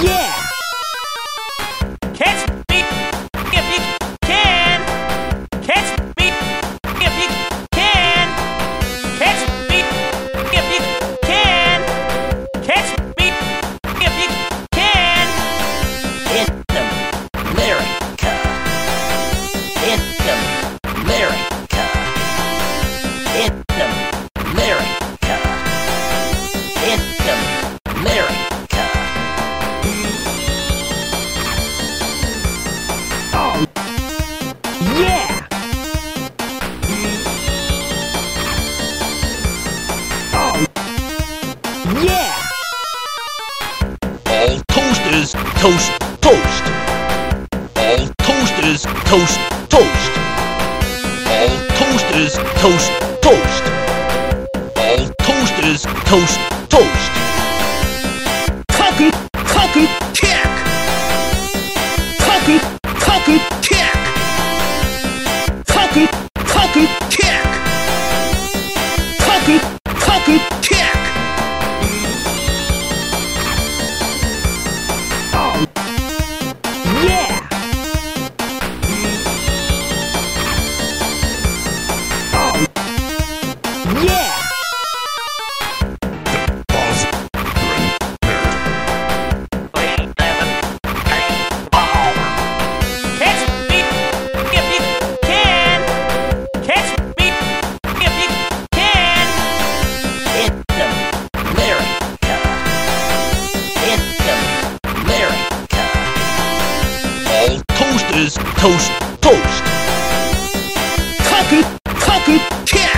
Yeah! toast, toast. All toasters toast, toast. All toasters toast, toast. All toasters toast, toast. Cock, cock. toast, toast. Cock, cock, cat.